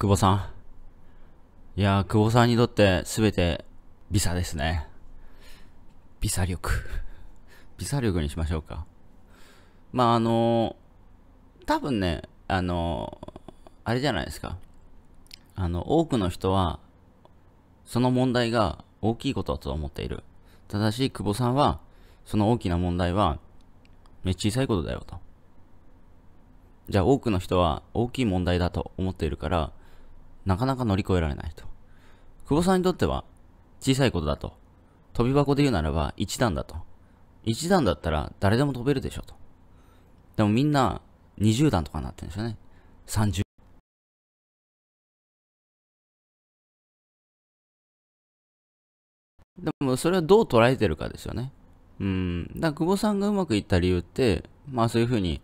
久保さん。いやー、久保さんにとって全てビザですね。ビザ力。ビザ力にしましょうか。まあ、あのー、多分ね、あのー、あれじゃないですか。あの、多くの人は、その問題が大きいことだと思っている。ただし、久保さんは、その大きな問題は、ね、小さいことだよと。じゃあ多くの人は大きい問題だと思っているから、なかなか乗り越えられないと。久保さんにとっては小さいことだと。飛び箱で言うならば1段だと。1段だったら誰でも飛べるでしょと。でもみんな20段とかになってるんですよね。30。でもそれはどう捉えてるかですよね。うん。だから久保さんがうまくいった理由って、まあそういうふうに、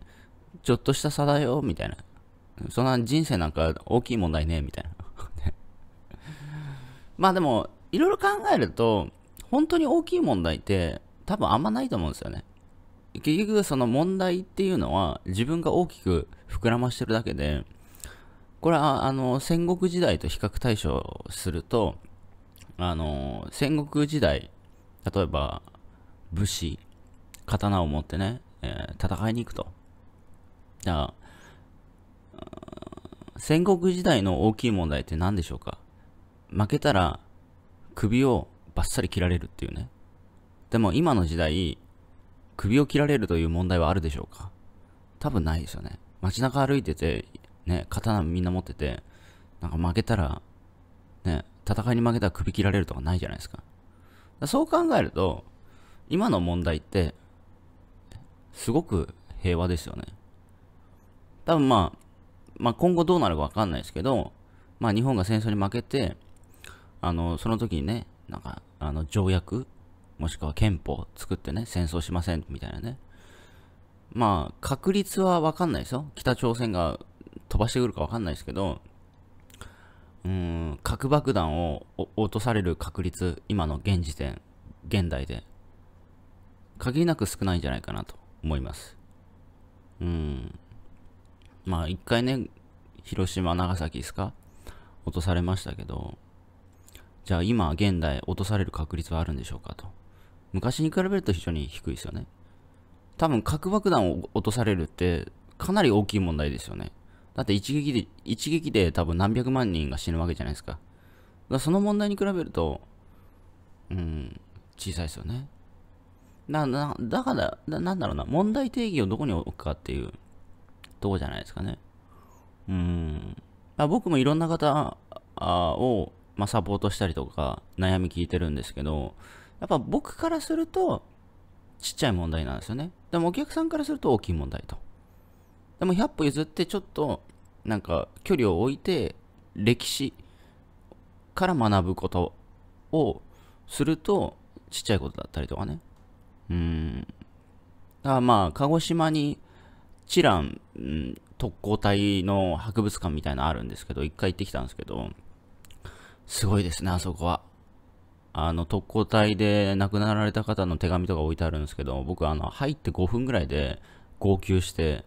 ちょっとした差だよ、みたいな。そんな人生なんか大きい問題ね、みたいな。まあでも、いろいろ考えると、本当に大きい問題って多分あんまないと思うんですよね。結局その問題っていうのは自分が大きく膨らましてるだけで、これはあの戦国時代と比較対象すると、あの戦国時代、例えば武士、刀を持ってね、えー、戦いに行くと。じゃあ、戦国時代の大きい問題って何でしょうか？負けたら首をバッサリ切られるっていうね。でも今の時代、首を切られるという問題はあるでしょうか？多分ないですよね。街中歩いてて、ね、刀みんな持ってて、なんか負けたら、ね、戦いに負けたら首切られるとかないじゃないですか。かそう考えると、今の問題って、すごく平和ですよね。多分まあ、まあ今後どうなるかわかんないですけど、まあ日本が戦争に負けて、あの、その時にね、なんか、あの、条約、もしくは憲法を作ってね、戦争しません、みたいなね。まあ、確率はわかんないですよ。北朝鮮が飛ばしてくるかわかんないですけど、うん、核爆弾を落とされる確率、今の現時点、現代で、限りなく少ないんじゃないかなと思います。うん。まあ、一回ね、広島、長崎ですか？落とされましたけど、じゃあ今現代落とされる確率はあるんでしょうかと。昔に比べると非常に低いですよね。多分核爆弾を落とされるってかなり大きい問題ですよね。だって一撃で、一撃で多分何百万人が死ぬわけじゃないですか。かその問題に比べると、うん、小さいですよね。だなだから、なんだろうな、問題定義をどこに置くかっていうとこじゃないですかね。うん。僕もいろんな方をまあ、サポートしたりとか悩み聞いてるんですけど、やっぱ僕からするとちっちゃい問題なんですよね。でもお客さんからすると大きい問題と。でも100歩譲ってちょっとなんか距離を置いて歴史から学ぶことをするとちっちゃいことだったりとかね。うん。だからまあ、鹿児島にチラン、特攻隊の博物館みたいなのあるんですけど、一回行ってきたんですけど、すごいですね、あそこは。あの、特攻隊で亡くなられた方の手紙とか置いてあるんですけど、僕、あの、入って5分ぐらいで号泣して、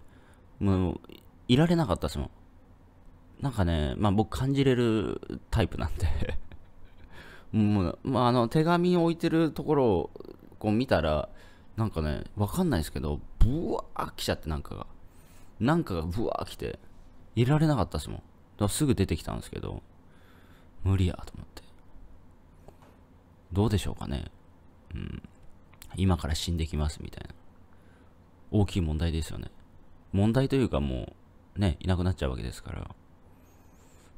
もう、いられなかったですもん。なんかね、まあ僕感じれるタイプなんでもう、まああの、手紙置いてるところをこう見たら、なんかね、わかんないですけど、ブワー来ちゃってなんかが。なんかがブワー来て、いられなかったですもん。だからすぐ出てきたんですけど、無理やと思って。どうでしょうかね。うん。今から死んできますみたいな。大きい問題ですよね。問題というかもう、ね、いなくなっちゃうわけですから。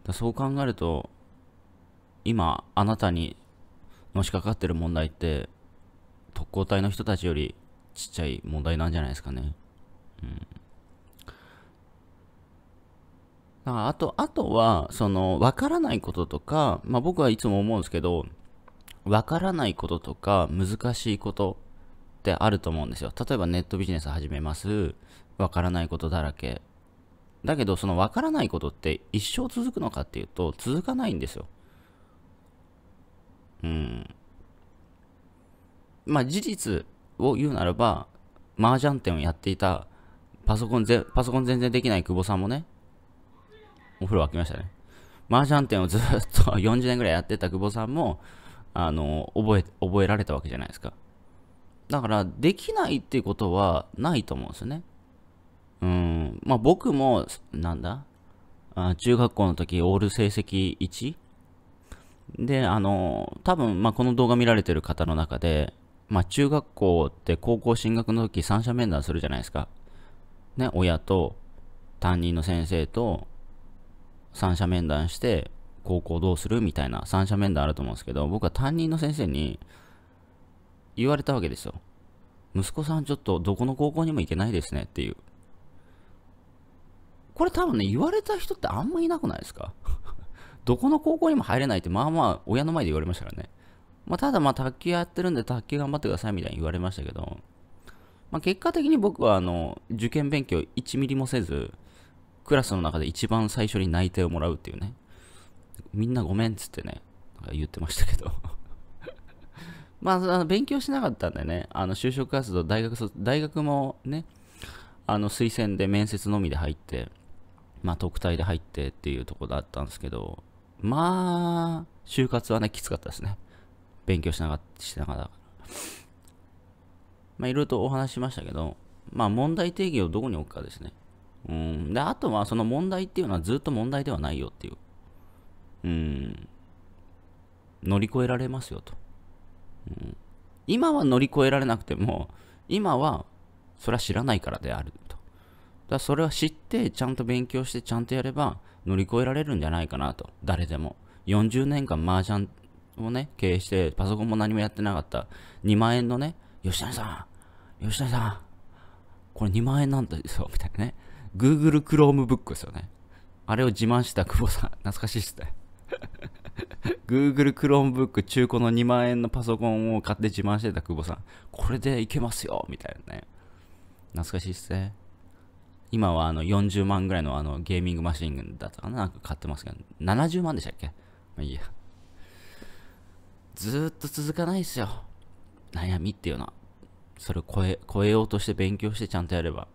だそう考えると、今、あなたにのしかかってる問題って、特攻隊の人たちよりちっちゃい問題なんじゃないですかね。うん。だからあと、あとは、その、わからないこととか、まあ僕はいつも思うんですけど、わからないこととか、難しいことってあると思うんですよ。例えばネットビジネス始めます。わからないことだらけ。だけど、そのわからないことって一生続くのかっていうと、続かないんですよ。うん。まあ事実を言うならば、麻雀店をやっていたパソコンぜ、パソコン全然できない久保さんもね、お風呂沸きましたね。麻雀店をずっと 40年ぐらいやってた久保さんも、あの、覚え、覚えられたわけじゃないですか。だから、できないっていうことはないと思うんですよね。うん。まあ僕も、なんだ？あ中学校の時、オール成績 1? で、あの、多分、まあこの動画見られてる方の中で、まあ中学校って高校進学の時三者面談するじゃないですか。ね、親と担任の先生と三者面談して高校どうするみたいな三者面談あると思うんですけど、僕は担任の先生に言われたわけですよ。息子さんちょっとどこの高校にも行けないですねっていう。これ多分ね、言われた人ってあんまいなくないですか？どこの高校にも入れないって、まあまあ、親の前で言われましたからね。まあ、ただまあ、卓球やってるんで、卓球頑張ってくださいみたいに言われましたけど、まあ、結果的に僕は、あの、受験勉強1ミリもせず、クラスの中で一番最初に内定をもらうっていうね。みんなごめんっつってね、言ってましたけど まあ、勉強しなかったんでね、あの、就職活動、大学、大学もね、あの、推薦で面接のみで入って、まあ、特待で入ってっていうところだったんですけど、まあ、就活はね、きつかったですね。勉強しながら、しながら。まあ、いろいろとお話ししましたけど、まあ、問題定義をどこに置くかですね。うん。で、あとは、その問題っていうのはずっと問題ではないよっていう。うん。乗り越えられますよと。うん、今は乗り越えられなくても、今は、それは知らないからであると。だそれは知って、ちゃんと勉強して、ちゃんとやれば、乗り越えられるんじゃないかなと。誰でも。40年間麻雀をね、経営して、パソコンも何もやってなかった、2万円のね、吉谷さん、吉谷さん、これ2万円なんですよ、みたいなね。Google Chromebook ですよね。あれを自慢した久保さん、懐かしいっすね。Google Chromebook 中古の2万円のパソコンを買って自慢してた久保さん。これでいけますよみたいなね。懐かしいっすね。今はあの40万ぐらいのあのゲーミングマシンだったかななんか買ってますけど、70万でしたっけ？まあいいや。ずーっと続かないっすよ。悩みっていうのは。それを超え、超えようとして勉強してちゃんとやれば。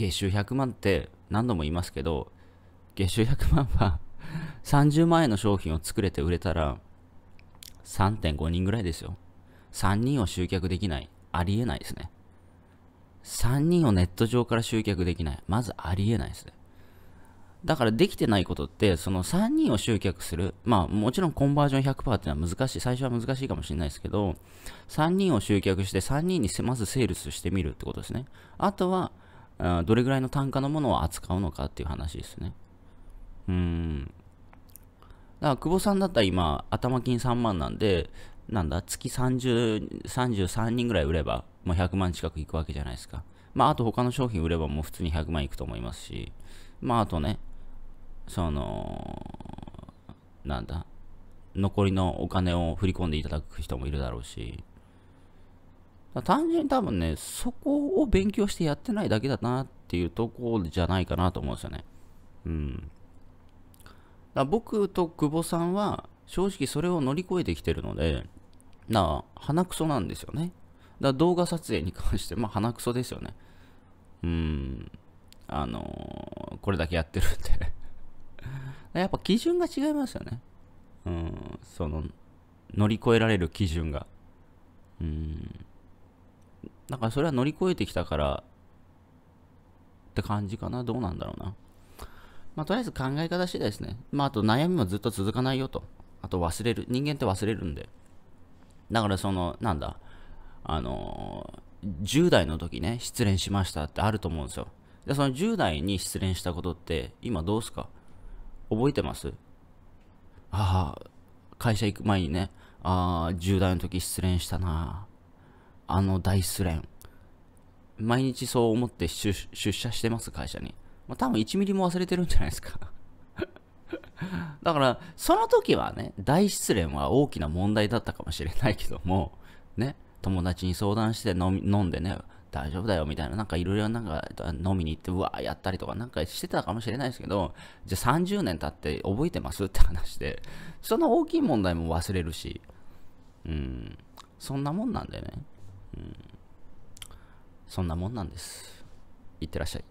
月収100万って何度も言いますけど、月収100万は 30万円の商品を作れて売れたら3.5人ぐらいですよ。3人を集客できない。ありえないですね。3人をネット上から集客できない。まずありえないですね。だからできてないことって、その3人を集客する。まあもちろんコンバージョン100%っていうのは難しい。最初は難しいかもしれないですけど、3人を集客して3人にまずセールスしてみるってことですね。あとは、どれぐらいの単価のものを扱うのかっていう話ですね。うん。だから久保さんだったら今、頭金3万なんで、なんだ、月30、33人ぐらい売れば、もう100万近くいくわけじゃないですか。まあ、あと他の商品売ればもう普通に100万いくと思いますし、まあ、あとね、その、なんだ、残りのお金を振り込んでいただく人もいるだろうし、単純に多分ね、そこを勉強してやってないだけだなっていうところじゃないかなと思うんですよね。うん。だ僕と久保さんは正直それを乗り越えてきてるので、な鼻くそなんですよね。だ動画撮影に関して、まあ鼻くそですよね。うん。あのー、これだけやってるんで やっぱ基準が違いますよね。うん。その、乗り越えられる基準が。うん。だからそれは乗り越えてきたからって感じかな。どうなんだろうな。まあ、とりあえず考え方次第ですね。まあ、あと悩みもずっと続かないよと。あと忘れる。人間って忘れるんで。だからその、なんだ、あのー、10代の時ね、失恋しましたってあると思うんですよ。で、その10代に失恋したことって、今どうすか？覚えてます？ああ、会社行く前にね、ああ、10代の時失恋したな。あの大失恋。毎日そう思って出社してます、会社に。まあ、多分1ミリも忘れてるんじゃないですか だから、その時はね、大失恋は大きな問題だったかもしれないけども、ね、友達に相談して飲んでね、大丈夫だよみたいな、なんかいろいろなんか飲みに行って、うわーやったりとかなんかしてたかもしれないですけど、じゃあ30年経って覚えてます？って話で、その大きい問題も忘れるし、うん、そんなもんなんでね、そんなもんなんです。いってらっしゃい。